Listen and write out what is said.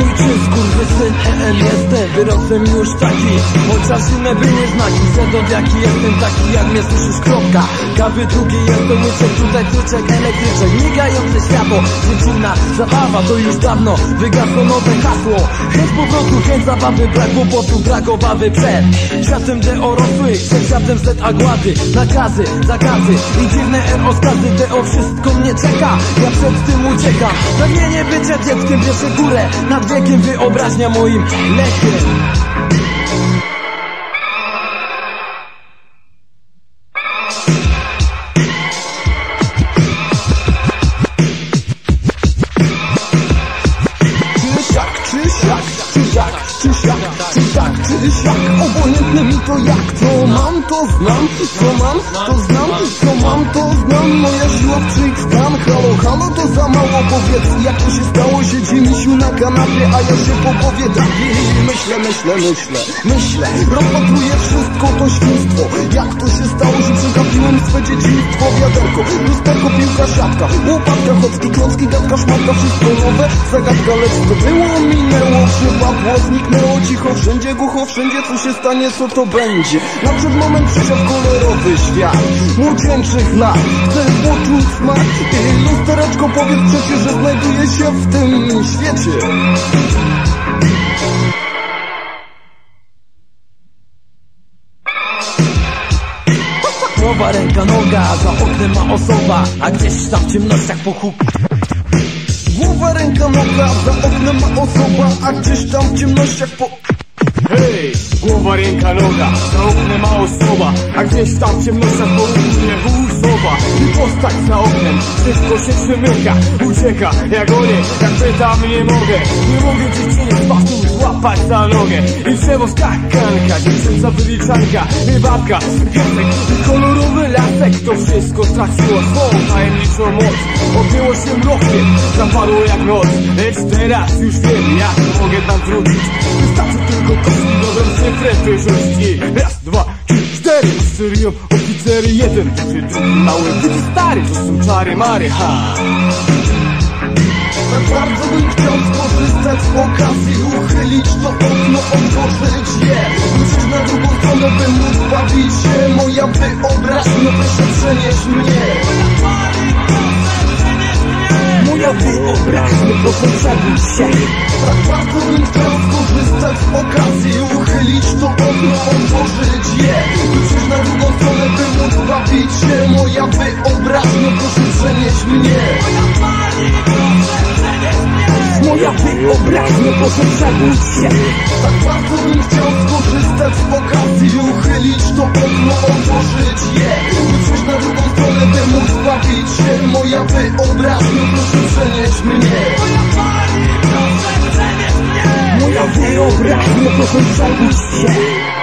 new. Skurwysyn EM jestem, wyrosłem już taki. Chociaż inne były znaki, jaki jestem taki jak mnie słyszysz kropka. Kawy drugiej jestem łyczek, tutaj kluczek elektryczek. Migające światło, dziewczyna, zabawa to już dawno Wygasło nowe hasło, chęć powrotu, chęć zabawy Brak kłopotu, brak obawy przed Światem dorosłych, przed światem set agłady Nakazy, zakazy i dziwne rozkazy Te o wszystko mnie czeka, ja przed tym uciekam. Pragnienie bycia dzieckiem bierze górę Nad wiekiem wyobraźnia moim lekiem czy siak Obojętne mi to jak To mam, to znam Co mam, to znam Co mam, to znam. Moja siła w czyich stan. Halo, halo, to za mało powiedz. Jak to się stało, siedzi misiu na kanapie A ja się po głowie dawię Myślę, myślę, myślę, myślę. Rozpatruję wszystko, to świństwo. Jak to się stało, że swe dzieciństwo Wiaderko, lusterko, piłka, siatka. Łopatka, chocki, klocki, gadka, szmatka Wszystko nowe, zagadka, lecz to było, minęło. Przypadło, zniknęło cicho, wszędzie głucho wszędzie co się stanie, co to będzie. Nadszedł moment przyszedł kolorowy świat. Młodzieńczych lat. Chcę poczuć smak. Lustereczko powiedz przecież, że znajduje się w tym świecie Głowa, ręka, noga, za oknem ma osoba A gdzieś tam w ciemnościach pochuk. Głowa, ręka, noga, za oknem ma osoba A gdzieś tam w ciemnościach po... Hej, głowa, ręka, noga, za oknem ma osoba A gdzieś tam w ciemnościach południe wózowa I postać za oknem, wszystko się przymyka Ucieka, jak onie, jak pytam nie mogę. Nie mogę dziewczynie pastu złapać za nogę. I drzewo skakanka, dziewczęca wyliczanka I babka, piasek lasek To wszystko straciło swą tajemniczą moc. Objęło się mrokiem, zapadło jak noc. Lecz teraz już wiem, jak mogę tam wrócić. Wystarczy tylko kości nową cyfrę wyrzucić Raz, dwa, trzy, cztery. Serio, oficery jeden. Czy drugi mały, ty stary. To są czary mary, ha. Tak bardzo bym chciał skorzystać z okazji Uchylić to okno, otworzyć je się Tak bardzo bym chciał skorzystać z okazji Uchylić to okno, otworzyć je Wrócić na drugą stronę, by móc bawić się Moja wyobraźnia, proszę przenieść mnie Moja wyobraźnia proszę przebić się. Tak bardzo bym chciał skorzystać z okazji Uchylić to okno, otworzyć Moja wyobraźnia proszę przebić się